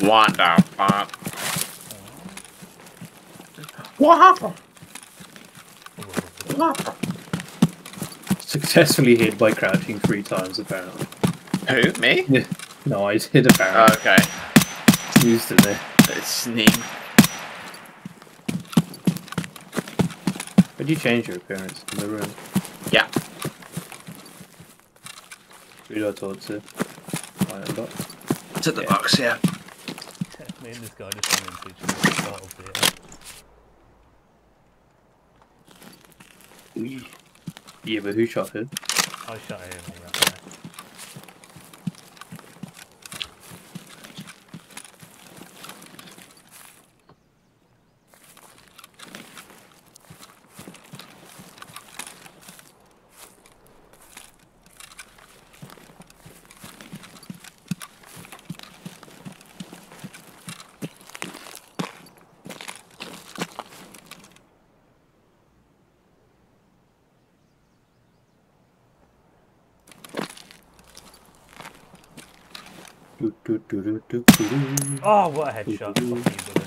What the fuck? What happened? What happened? Successfully hit by crouching three times apparently. Who? Me? Yeah. No, I hit apparently. Oh, okay. Used it there. It's sneak. But you change your appearance in the room? Yeah. Who I told to? Iron dot. To the Yeah. box, yeah. Me and this guy just ran into each other at the start of the Ooh. Yeah, but who shot him? I shot him Oh, what a headshot.